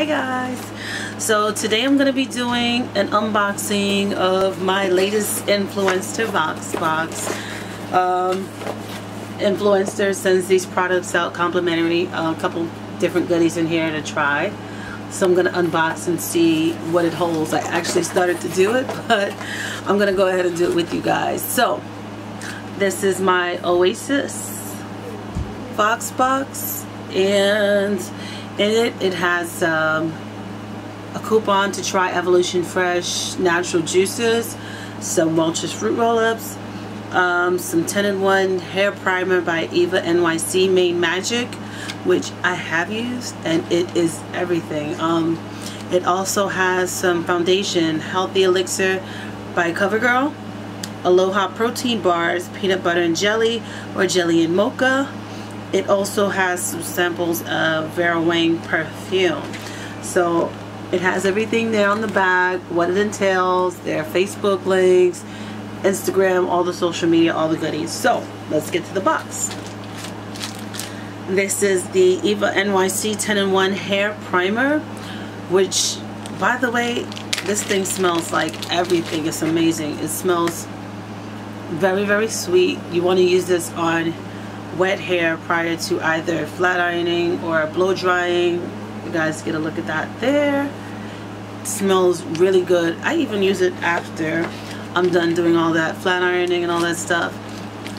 Hi guys! So today I'm to be doing an unboxing of my latest Influenster Vox box. Um, Influenster sends these products out complimentary, a couple different goodies in here to try. So I'm to unbox and see what it holds. I actually started to do it, but I'm to go ahead and do it with you guys. So this is my Oasis Vox box and in it it has um, a coupon to try Evolution Fresh natural juices, some Welch's fruit roll-ups, um, some 10 in 1 hair primer by Eva NYC Mane Magic which I have used and it is everything. Um, it also has some foundation Healthy Elixir by CoverGirl, Aloha Protein Bars, Peanut Butter and Jelly or Jelly and Mocha, it also has some samples of Vera Wang perfume. So it has everything there on the bag, what it entails, their Facebook links, Instagram, all the social media, all the goodies. So let's get to the box. This is the Eva NYC 10 in 1 Hair Primer, which, by the way, this thing smells like everything. It's amazing. It smells very, very sweet. You want to use this on wet hair prior to either flat ironing or blow drying. You guys get a look at that there. It smells really good. I even use it after I'm done doing all that flat ironing and all that stuff.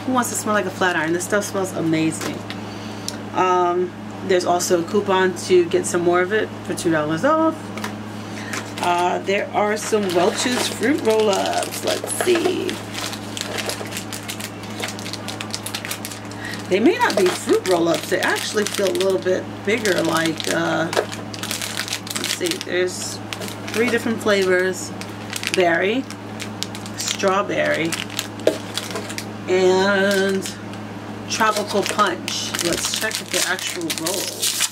Who wants to smell like a flat iron? This stuff smells amazing. Um, there's also a coupon to get some more of it for $2 off. Uh, there are some Welch's fruit roll-ups. Let's see. They may not be fruit roll-ups. They actually feel a little bit bigger like, uh, let's see, there's three different flavors. Berry, strawberry, and tropical punch. Let's check if they're actual rolls.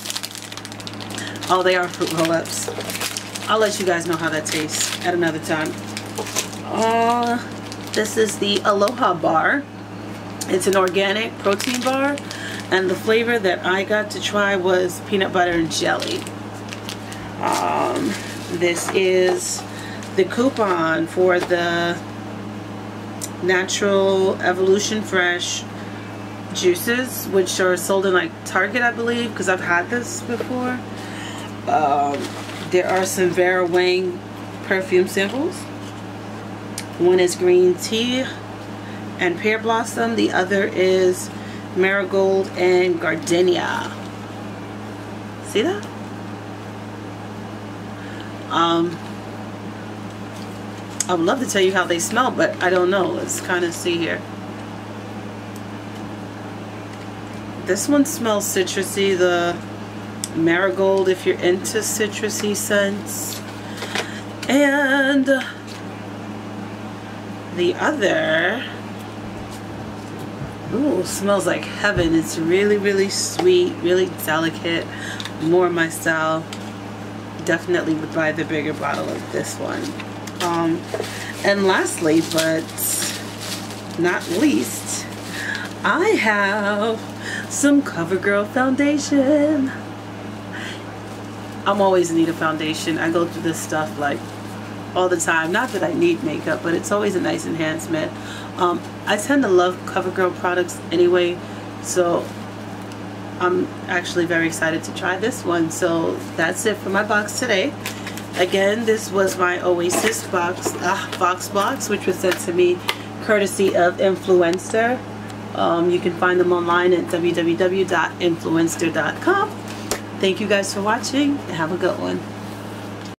Oh, they are fruit roll-ups. I'll let you guys know how that tastes at another time. Uh, this is the Aloha Bar. It's an organic protein bar and the flavor that I got to try was peanut butter and jelly. Um, this is the coupon for the Natural Evolution Fresh juices which are sold in like Target I believe because I've had this before. Um, there are some Vera Wang perfume samples. One is green tea and pear blossom. The other is marigold and gardenia. See that? Um, I would love to tell you how they smell, but I don't know. Let's kind of see here. This one smells citrusy. The marigold, if you're into citrusy scents. And the other Ooh, smells like heaven. It's really, really sweet, really delicate. More my style. Definitely would buy the bigger bottle of this one. Um, and lastly, but not least, I have some CoverGirl foundation. I'm always in need of foundation. I go through this stuff like all the time. Not that I need makeup, but it's always a nice enhancement. Um, I tend to love CoverGirl products anyway, so I'm actually very excited to try this one. So that's it for my box today. Again, this was my Oasis box, uh, Vox box, which was sent to me courtesy of Influenster. Um, you can find them online at www.influenster.com. Thank you guys for watching have a good one.